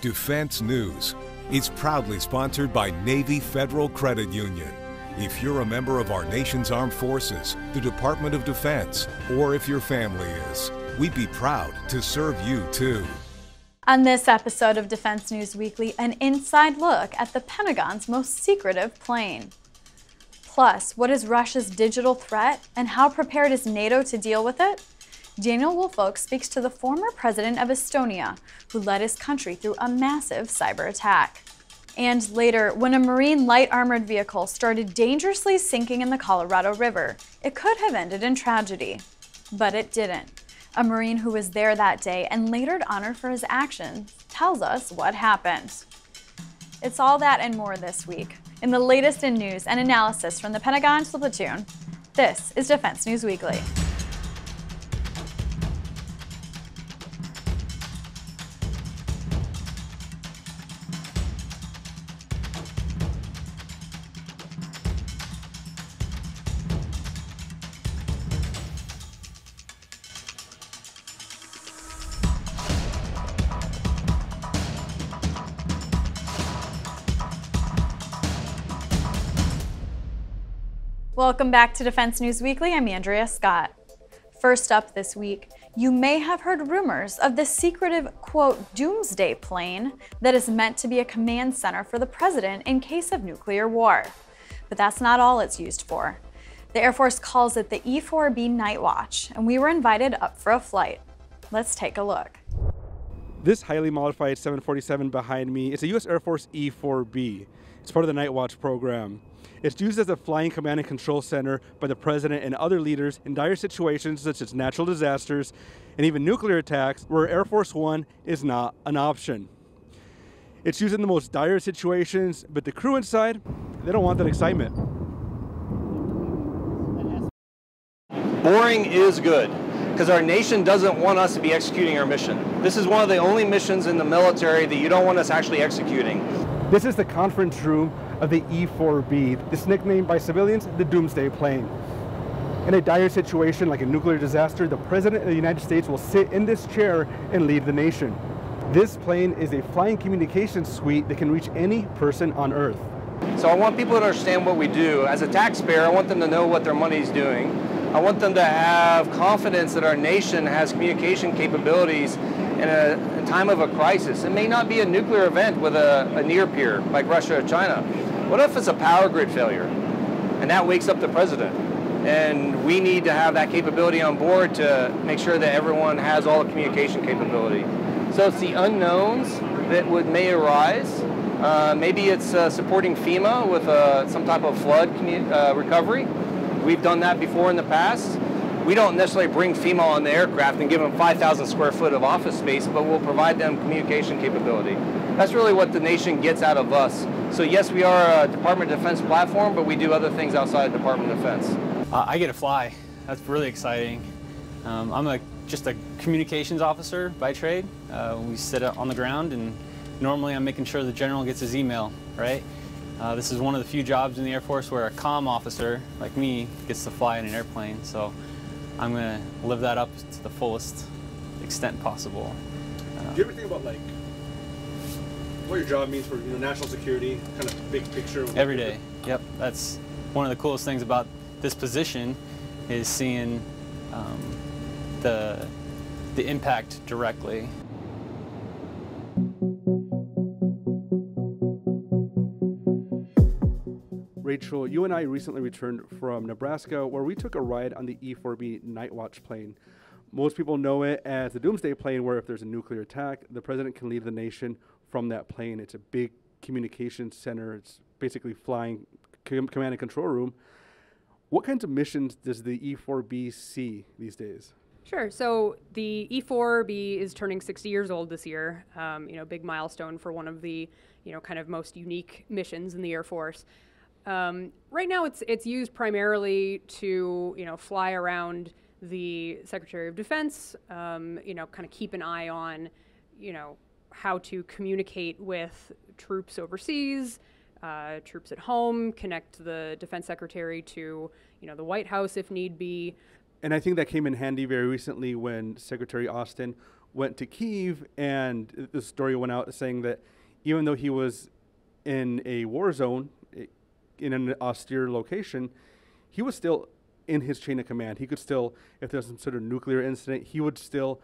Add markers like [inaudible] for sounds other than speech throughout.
Defense News. is proudly sponsored by Navy Federal Credit Union. If you're a member of our nation's armed forces, the Department of Defense, or if your family is, we'd be proud to serve you too. On this episode of Defense News Weekly, an inside look at the Pentagon's most secretive plane. Plus, what is Russia's digital threat and how prepared is NATO to deal with it? Daniel Woolfolk speaks to the former president of Estonia, who led his country through a massive cyber attack. And later, when a Marine light armored vehicle started dangerously sinking in the Colorado River, it could have ended in tragedy. But it didn't. A Marine who was there that day and later honored for his actions tells us what happened. It's all that and more this week. In the latest in news and analysis from the Pentagon to the platoon, this is Defense News Weekly. Welcome back to Defense News Weekly. I'm Andrea Scott. First up this week, you may have heard rumors of the secretive, quote, doomsday plane that is meant to be a command center for the president in case of nuclear war. But that's not all it's used for. The Air Force calls it the E-4B Night Watch, and we were invited up for a flight. Let's take a look. This highly modified 747 behind me is a U.S. Air Force E-4B. It's part of the Night Watch program. It's used as a flying command and control center by the president and other leaders in dire situations such as natural disasters and even nuclear attacks where Air Force One is not an option. It's used in the most dire situations, but the crew inside, they don't want that excitement. Boring is good because our nation doesn't want us to be executing our mission. This is one of the only missions in the military that you don't want us actually executing. This is the conference room of the E-4B. This nicknamed by civilians the Doomsday Plane. In a dire situation like a nuclear disaster, the President of the United States will sit in this chair and lead the nation. This plane is a flying communications suite that can reach any person on Earth. So I want people to understand what we do. As a taxpayer, I want them to know what their money is doing. I want them to have confidence that our nation has communication capabilities in a, a time of a crisis. It may not be a nuclear event with a, a near peer like Russia or China. What if it's a power grid failure and that wakes up the president? And we need to have that capability on board to make sure that everyone has all the communication capability. So it's the unknowns that would may arise. Uh, maybe it's uh, supporting FEMA with uh, some type of flood uh, recovery. We've done that before in the past. We don't necessarily bring FEMA on the aircraft and give them 5,000 square foot of office space, but we'll provide them communication capability. That's really what the nation gets out of us so yes, we are a Department of Defense platform, but we do other things outside Department of Defense. Uh, I get to fly. That's really exciting. Um, I'm a, just a communications officer by trade. Uh, we sit on the ground and normally I'm making sure the general gets his email, right? Uh, this is one of the few jobs in the Air Force where a comm officer like me gets to fly in an airplane. So I'm going to live that up to the fullest extent possible. Do you ever think about like what your job means for you know, national security, kind of big picture? Every day. Yep. That's one of the coolest things about this position is seeing um, the the impact directly. Rachel, you and I recently returned from Nebraska where we took a ride on the E-4B Night Watch plane. Most people know it as the Doomsday plane, where if there's a nuclear attack, the president can leave the nation from that plane. It's a big communication center. It's basically flying com- command and control room. What kinds of missions does the E4B see these days? Sure. So the E4B is turning 60 years old this year. Um, you know, big milestone for one of the you know kind of most unique missions in the Air Force. Um, right now, it's it's used primarily to you know fly around the Secretary of Defense. Um, you know, kind of keep an eye on you know how to communicate with troops overseas, uh, troops at home, connect the defense secretary to, you know, the White House if need be. And I think that came in handy very recently when Secretary Austin went to Kiev, and the story went out saying that even though he was in a war zone, in an austere location, he was still in his chain of command. He could still, if there's some sort of nuclear incident, he would still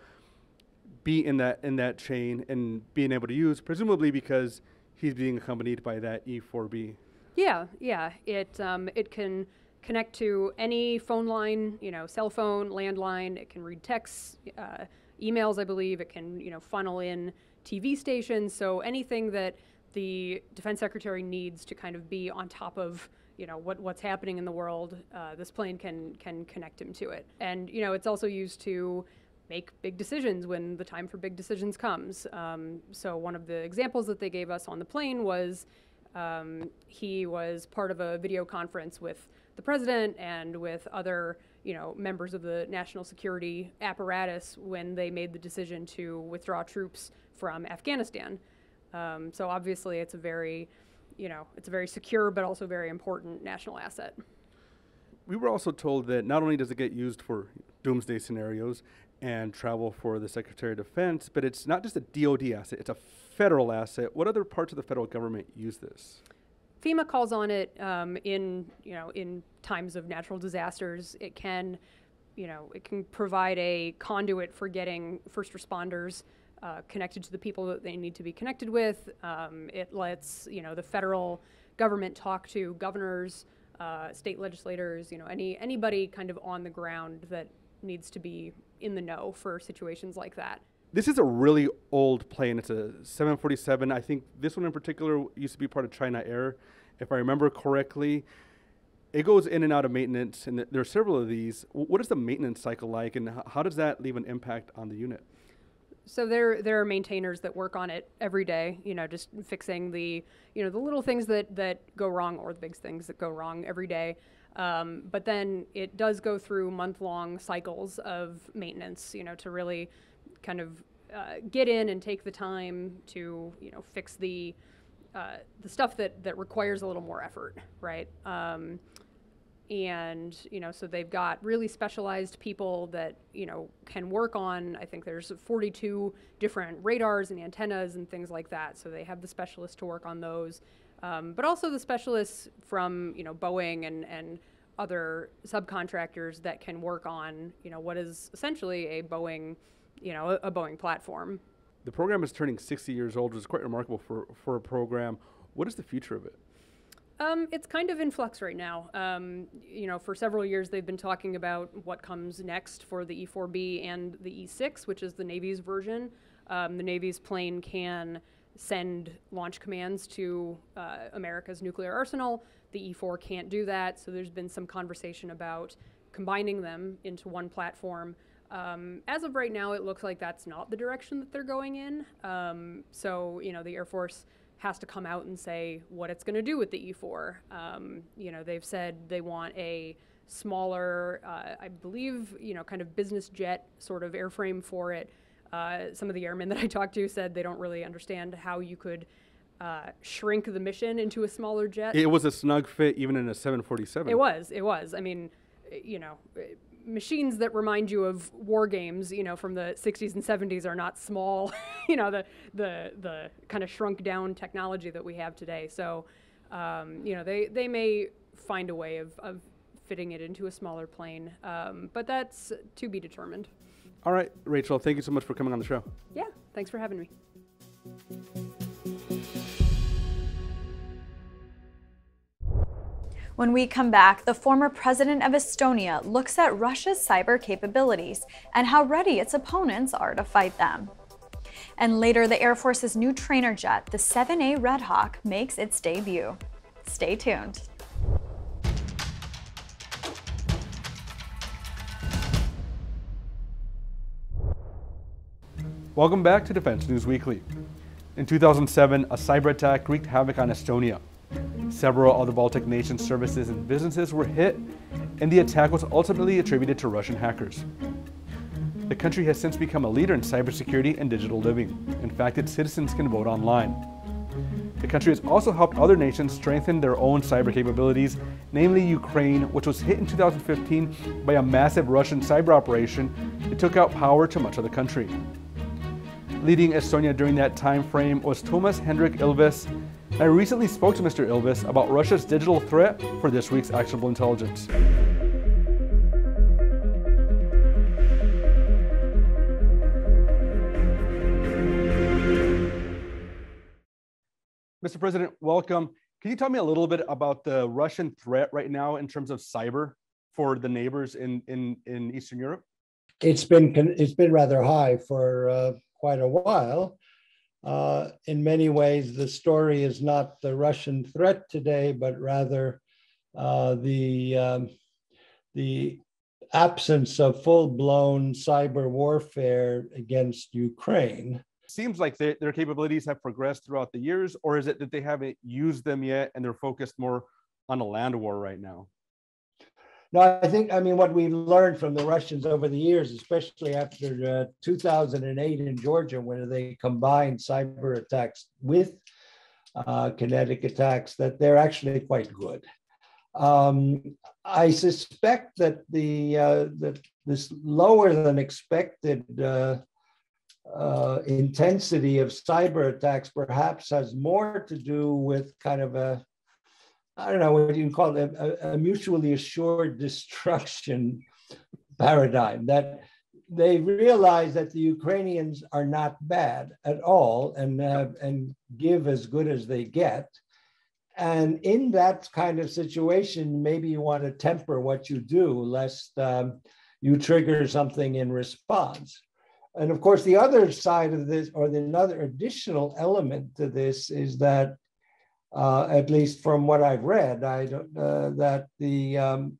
be in that in that chain and being able to use, presumably because he's being accompanied by that E4B. Yeah, yeah. It um, it can connect to any phone line, you know, cell phone, landline. It can read texts, uh, emails. I believe it can, you know, funnel in TV stations. So anything that the defense secretary needs to kind of be on top of you know what what's happening in the world uh, this plane can can connect him to it and you know it's also used to make big decisions when the time for big decisions comes um, so one of the examples that they gave us on the plane was um, he was part of a video conference with the president and with other you know members of the national security apparatus when they made the decision to withdraw troops from afghanistan um, so obviously, it's a very, you know, it's a very secure but also very important national asset. We were also told that not only does it get used for doomsday scenarios and travel for the Secretary of Defense, but it's not just a DoD asset; it's a federal asset. What other parts of the federal government use this? FEMA calls on it um, in you know in times of natural disasters. It can, you know, it can provide a conduit for getting first responders uh, connected to the people that they need to be connected with. Um, it lets you know the federal government talk to governors, uh, state legislators, you know any anybody kind of on the ground that needs to be in the know for situations like that. This is a really old plane. It's a 747. I think this one in particular used to be part of China Air, if I remember correctly. It goes in and out of maintenance, and there are several of these. What is the maintenance cycle like, and how does that leave an impact on the unit? So there there are maintainers that work on it every day, you know, just fixing the you know the little things that that go wrong or the big things that go wrong every day. Um, but then it does go through month long cycles of maintenance, you know, to really kind of uh, get in and take the time to you know fix the uh, the stuff that that requires a little more effort, right? Um, and you know so they've got really specialized people that you know can work on i think there's 42 different radars and antennas and things like that so they have the specialists to work on those um, but also the specialists from you know boeing and and other subcontractors that can work on you know what is essentially a boeing you know a, a boeing platform the program is turning 60 years old which is quite remarkable for for a program what is the future of it um, it's kind of in flux right now. Um, you know, for several years they've been talking about what comes next for the E4B and the E6, which is the Navy's version. Um, the Navy's plane can send launch commands to uh, America's nuclear arsenal. The E4 can't do that, so there's been some conversation about combining them into one platform. Um, as of right now, it looks like that's not the direction that they're going in. Um, so, you know, the Air Force has to come out and say what it's going to do with the E4. Um, you know, they've said they want a smaller, uh, I believe, you know, kind of business jet sort of airframe for it. Uh, some of the airmen [laughs] that I talked to said they don't really understand how you could uh, shrink the mission into a smaller jet. It was a snug fit even in a 747. It was. It was. I mean, you know, machines that remind you of war games, you know, from the 60s and 70s are not small, [laughs] you know, the, the, the kind of shrunk down technology that we have today. So, um, you know, they, they may find a way of, of fitting it into a smaller plane, um, but that's to be determined. All right, Rachel, thank you so much for coming on the show. Yeah, thanks for having me. When we come back, the former president of Estonia looks at Russia's cyber capabilities and how ready its opponents are to fight them. And later, the Air Force's new trainer jet, the 7A Red Hawk, makes its debut. Stay tuned. Welcome back to Defense News Weekly. In 2007, a cyber attack wreaked havoc on Estonia. Several other Baltic nation services and businesses were hit, and the attack was ultimately attributed to Russian hackers. The country has since become a leader in cybersecurity and digital living. In fact, its citizens can vote online. The country has also helped other nations strengthen their own cyber capabilities, namely Ukraine, which was hit in 2015 by a massive Russian cyber operation that took out power to much of the country. Leading Estonia during that time frame was Toomas Hendrik Ilves. I recently spoke to Mr. Ilves about Russia's digital threat for this week's Actionable Intelligence. Mr. President, welcome. Can you tell me a little bit about the Russian threat right now in terms of cyber for the neighbors in, in, in Eastern Europe? It's been it's been rather high for uh, quite a while. Uh, in many ways, the story is not the Russian threat today, but rather uh, the um, the absence of full-blown cyber warfare against Ukraine seems like they, their capabilities have progressed throughout the years, or is it that they haven't used them yet and they're focused more on a land war right now? No, I think, I mean, what we've learned from the Russians over the years, especially after uh, 2008 in Georgia, when they combined cyber attacks with uh, kinetic attacks, that they're actually quite good. Um, I suspect that the uh, that this lower than expected uh, uh, intensity of cyber attacks perhaps has more to do with kind of a, I don't know what you can call it, a, a mutually assured destruction paradigm that they realize that the Ukrainians are not bad at all and, uh, and give as good as they get. And in that kind of situation, maybe you want to temper what you do lest um, you trigger something in response. And of course, the other side of this, or the another additional element to this, is that, uh, at least from what I've read, I don't, uh, that the um,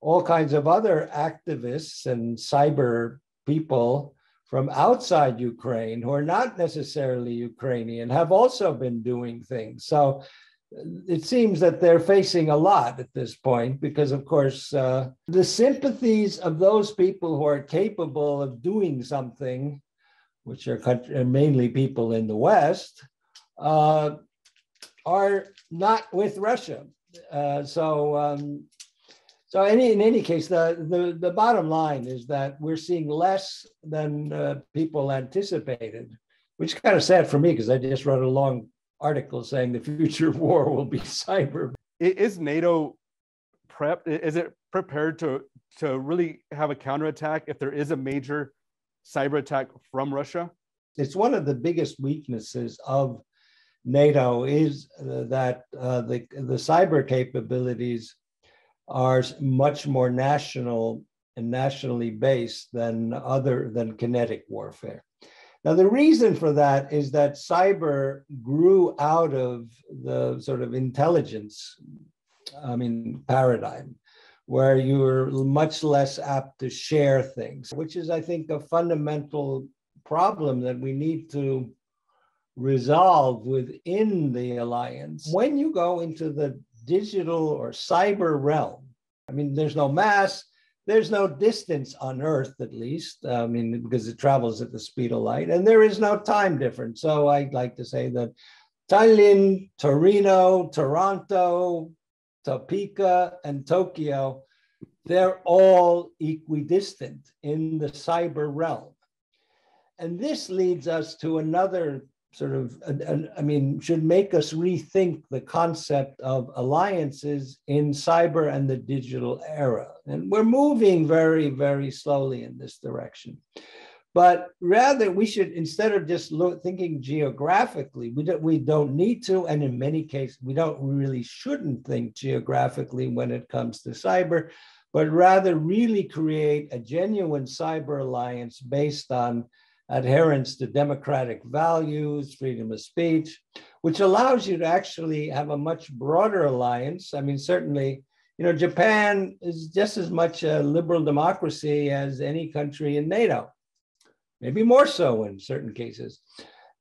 all kinds of other activists and cyber people from outside Ukraine who are not necessarily Ukrainian have also been doing things. So it seems that they're facing a lot at this point because, of course, uh, the sympathies of those people who are capable of doing something, which are country, mainly people in the West, uh, are not with Russia. Uh, so, um, so any, in any case, the, the, the bottom line is that we're seeing less than uh, people anticipated, which is kind of sad for me because I just wrote a long article saying the future of war will be [laughs] cyber. Is NATO prepped? Is it prepared to to really have a counterattack if there is a major cyber attack from Russia? It's one of the biggest weaknesses of NATO is uh, that uh, the the cyber capabilities are much more national and nationally based than other than kinetic warfare. Now, the reason for that is that cyber grew out of the sort of intelligence, I mean, paradigm, where you were much less apt to share things, which is, I think, a fundamental problem that we need to resolve within the alliance. When you go into the digital or cyber realm, I mean, there's no mass, there's no distance on Earth, at least, I mean, because it travels at the speed of light, and there is no time difference. So I like to say that Tallinn, Torino, Toronto, Topeka, and Tokyo, they're all equidistant in the cyber realm. And this leads us to another sort of, I mean, should make us rethink the concept of alliances in cyber and the digital era. And we're moving very, very slowly in this direction. But rather, we should, instead of just look, thinking geographically, we don't, we don't need to, and in many cases, we don't really shouldn't think geographically when it comes to cyber, but rather really create a genuine cyber alliance based on adherence to democratic values, freedom of speech, which allows you to actually have a much broader alliance. I mean, certainly, you know, Japan is just as much a liberal democracy as any country in NATO, maybe more so in certain cases.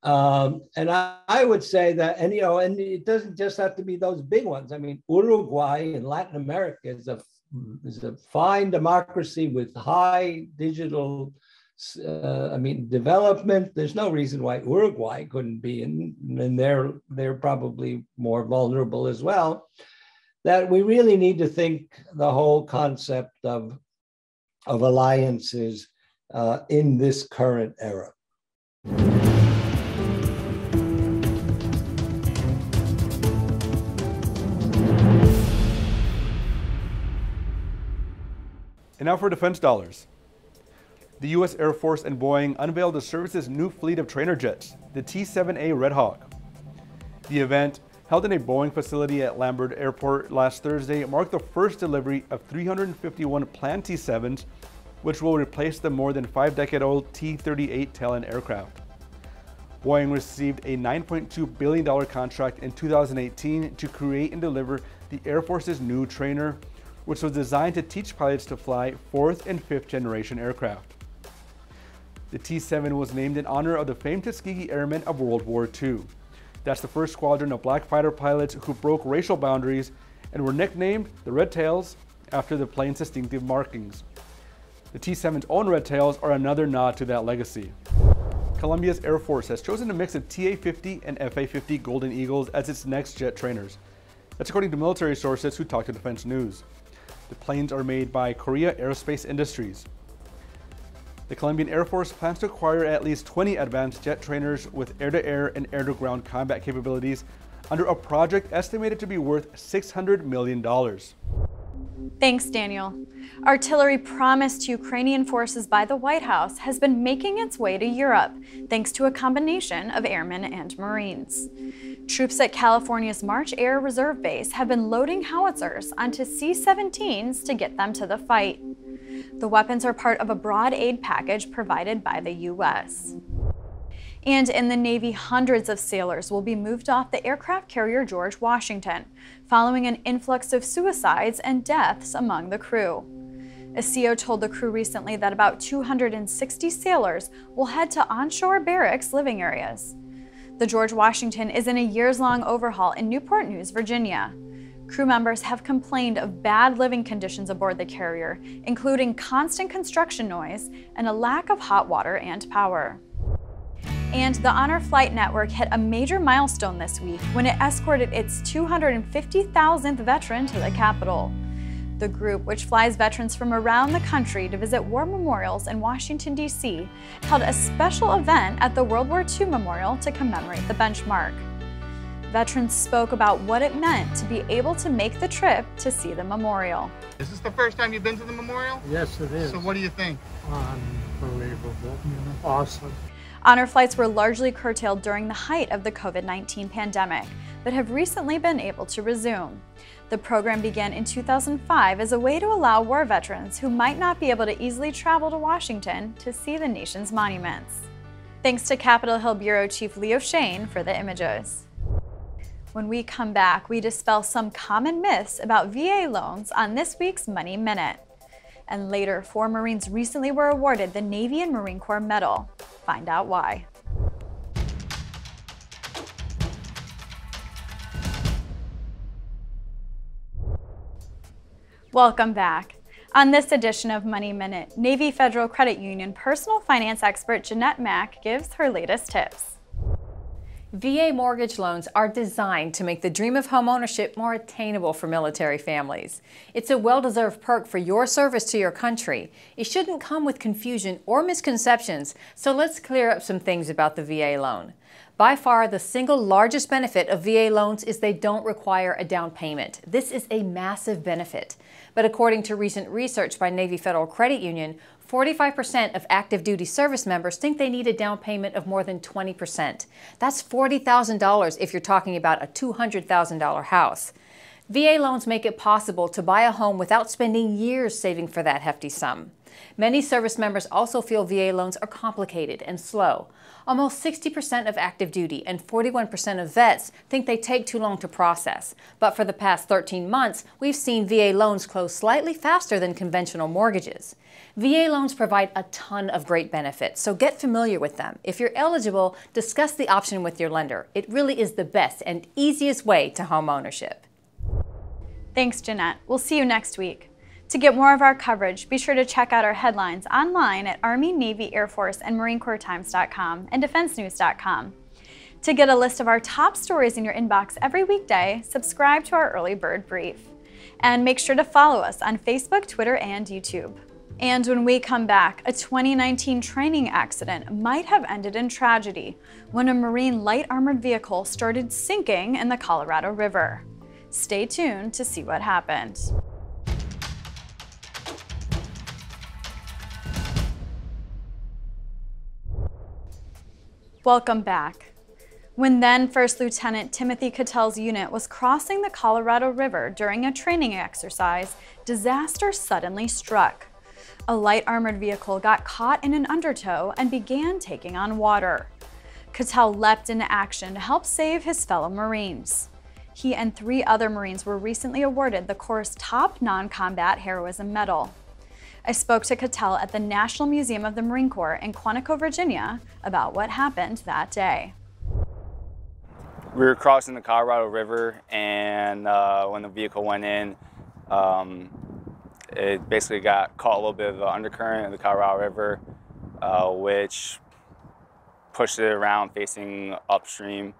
Um, and I, I, would say that, and you know, and it doesn't just have to be those big ones. I mean, Uruguay in Latin America is a is a fine democracy with high digital uh, I mean, development. There's no reason why Uruguay couldn't be, in, and they're they're probably more vulnerable as well. That we really need to think the whole concept of of alliances uh, in this current era. And now for defense dollars. The U.S. Air Force and Boeing unveiled the service's new fleet of trainer jets, the T-7A Red Hawk. The event, held in a Boeing facility at Lambert Airport last Thursday, marked the first delivery of 351 planned T-7s, which will replace the more than five-decade-old T-38 Talon aircraft. Boeing received a $9.2 billion contract in 2018 to create and deliver the Air Force's new trainer, which was designed to teach pilots to fly fourth and fifth generation aircraft. The T-7 was named in honor of the famed Tuskegee Airmen of World War II. That's the first squadron of black fighter pilots who broke racial boundaries and were nicknamed the Red Tails after the plane's distinctive markings. The T-7's own red tails are another nod to that legacy. Colombia's Air Force has chosen a mix of TA-50 and FA-50 Golden Eagles as its next jet trainers. That's according to military sources who talked to Defense News. The planes are made by Korea Aerospace Industries. The Colombian Air Force plans to acquire at least 20 advanced jet trainers with air-to-air -air and air-to-ground combat capabilities under a project estimated to be worth $600 million. Thanks, Daniel. Artillery promised to Ukrainian forces by the White House has been making its way to Europe, thanks to a combination of airmen and Marines. Troops at California's March Air Reserve Base have been loading howitzers onto C-17s to get them to the fight. The weapons are part of a broad aid package provided by the U.S. And in the Navy, hundreds of sailors will be moved off the aircraft carrier George Washington, following an influx of suicides and deaths among the crew. A CO told the crew recently that about 260 sailors will head to onshore barracks living areas. The George Washington is in a years-long overhaul in Newport News, Virginia. Crew members have complained of bad living conditions aboard the carrier, including constant construction noise and a lack of hot water and power. And the Honor Flight Network hit a major milestone this week when it escorted its 250,000th veteran to the Capitol. The group, which flies veterans from around the country to visit war memorials in Washington, D.C., held a special event at the World War II Memorial to commemorate the benchmark. Veterans spoke about what it meant to be able to make the trip to see the memorial. Is this the first time you've been to the memorial? Yes, it is. So what do you think? Unbelievable. Awesome. Honor flights were largely curtailed during the height of the COVID-19 pandemic, but have recently been able to resume. The program began in 2005 as a way to allow war veterans who might not be able to easily travel to Washington to see the nation's monuments. Thanks to Capitol Hill Bureau Chief Leo Shane for the images. When we come back, we dispel some common myths about VA loans on this week's Money Minute. And later, four Marines recently were awarded the Navy and Marine Corps Medal. Find out why. Welcome back. On this edition of Money Minute, Navy Federal Credit Union personal finance expert Jeanette Mack gives her latest tips. VA mortgage loans are designed to make the dream of homeownership more attainable for military families. It's a well-deserved perk for your service to your country. It shouldn't come with confusion or misconceptions, so let's clear up some things about the VA loan. By far, the single largest benefit of VA loans is they don't require a down payment. This is a massive benefit. But according to recent research by Navy Federal Credit Union, 45% of active duty service members think they need a down payment of more than 20%. That's $40,000 if you're talking about a $200,000 house. VA loans make it possible to buy a home without spending years saving for that hefty sum. Many service members also feel VA loans are complicated and slow. Almost 60% of active duty and 41% of vets think they take too long to process. But for the past 13 months, we've seen VA loans close slightly faster than conventional mortgages. VA loans provide a ton of great benefits, so get familiar with them. If you're eligible, discuss the option with your lender. It really is the best and easiest way to home ownership. Thanks, Jeanette. We'll see you next week. To get more of our coverage, be sure to check out our headlines online at Army, Navy, Air Force, and Marine Corps Times.com and DefenseNews.com. To get a list of our top stories in your inbox every weekday, subscribe to our Early Bird Brief. And make sure to follow us on Facebook, Twitter, and YouTube. And when we come back, a 2019 training accident might have ended in tragedy when a Marine light armored vehicle started sinking in the Colorado River. Stay tuned to see what happened. Welcome back. When then First Lieutenant Timothy Cattell's unit was crossing the Colorado River during a training exercise, disaster suddenly struck. A light armored vehicle got caught in an undertow and began taking on water. Cattell leapt into action to help save his fellow Marines. He and three other Marines were recently awarded the Corps' top non-combat heroism medal. I spoke to Cattell at the National Museum of the Marine Corps in Quantico, Virginia about what happened that day. We were crossing the Colorado River and uh, when the vehicle went in, um, it basically got caught a little bit of the undercurrent of the Colorado River, uh, which pushed it around facing upstream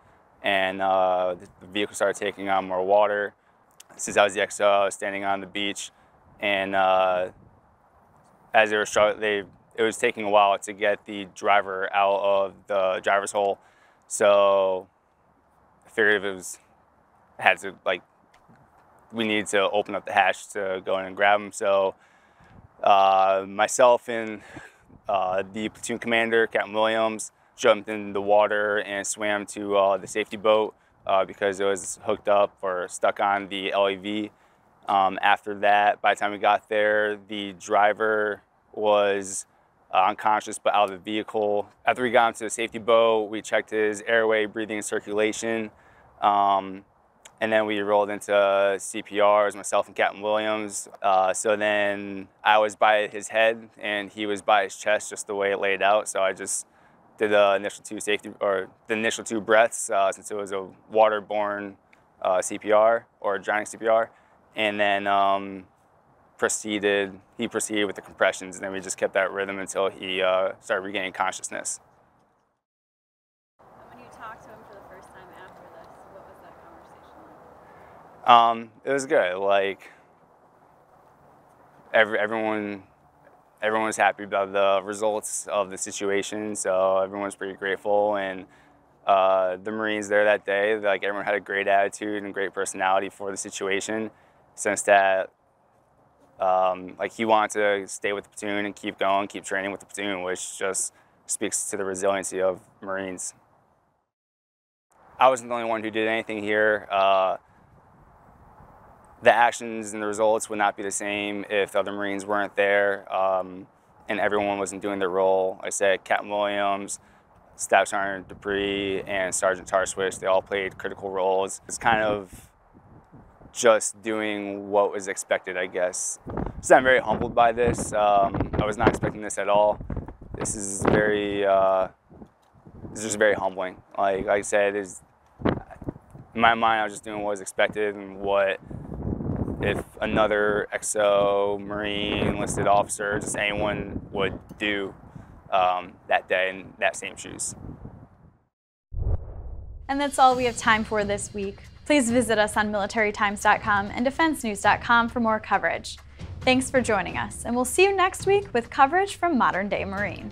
and uh, the vehicle started taking on more water. Since I was the XO, I was standing on the beach and uh, as they were struggling, they it was taking a while to get the driver out of the driver's hole. So I figured it was had to like we needed to open up the hatch to go in and grab him. So uh, myself and uh, the platoon commander, Captain Williams, jumped in the water and swam to uh, the safety boat uh, because it was hooked up or stuck on the LAV. Um, after that, by the time we got there, the driver was uh, unconscious but out of the vehicle. After we got into the safety boat, we checked his airway, breathing, and circulation. Um, and then we rolled into CPR, as myself and Captain Williams. Uh, so then I was by his head and he was by his chest, just the way it laid out. So I just did the initial two safety or the initial two breaths uh, since it was a waterborne uh, CPR or drowning CPR, and then um, proceeded, he proceeded with the compressions, and then we just kept that rhythm until he uh, started regaining consciousness. When you talked to him for the first time after this, what was that conversation like? Um, it was good. Like every, everyone, everyone was happy about the results of the situation, so everyone was pretty grateful. And uh, the Marines there that day, like everyone had a great attitude and great personality for the situation. Since that um, like he wanted to stay with the platoon and keep going, keep training with the platoon, which just speaks to the resiliency of Marines. I wasn't the only one who did anything here. Uh, the actions and the results would not be the same if the other Marines weren't there um, and everyone wasn't doing their role. Like I said Captain Williams, Staff Sergeant Dupree, and Sergeant Tarswish, they all played critical roles. It's kind of just doing what was expected, I guess. So I'm very humbled by this. Um, I was not expecting this at all. This is very, uh, this is very humbling. Like, like I said, is in my mind, I was just doing what was expected and what if another XO, Marine, enlisted officer, just anyone would do um, that day in that same shoes. And that's all we have time for this week. Please visit us on militarytimes.com and defensenews.com for more coverage. Thanks for joining us, and we'll see you next week with coverage from Modern Day Marine.